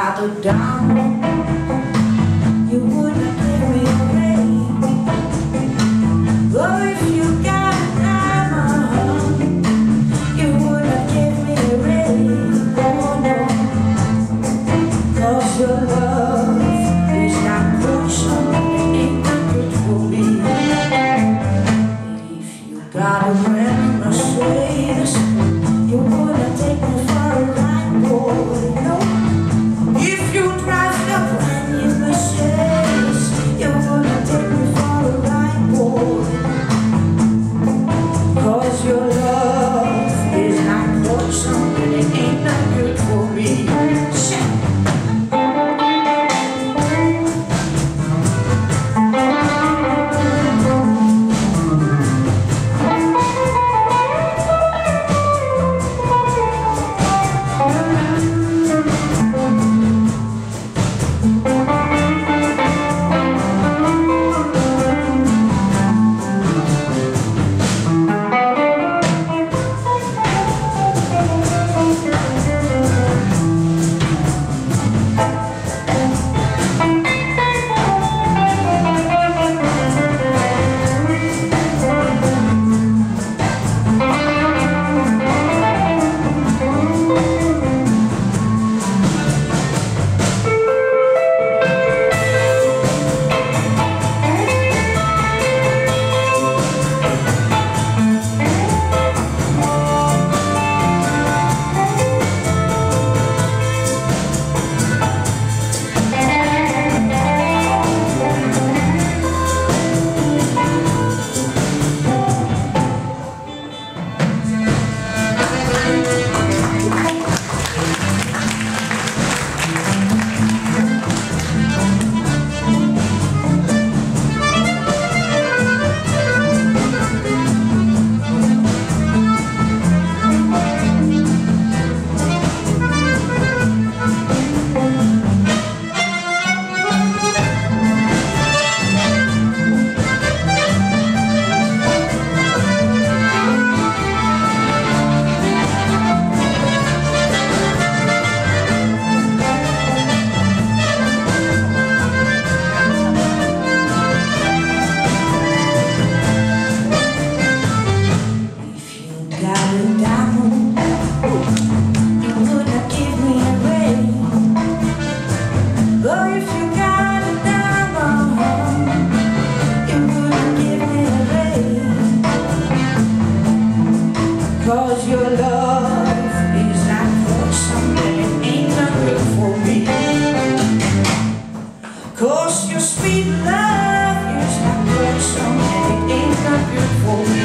já to dám. your love is not for something ain't not good for me. Your sweet love is not for something ain't not good for me.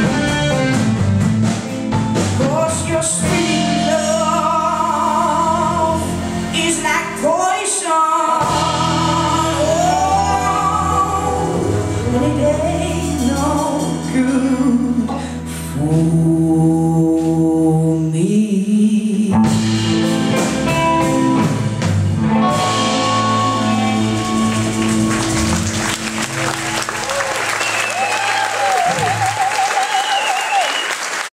Cause your sweet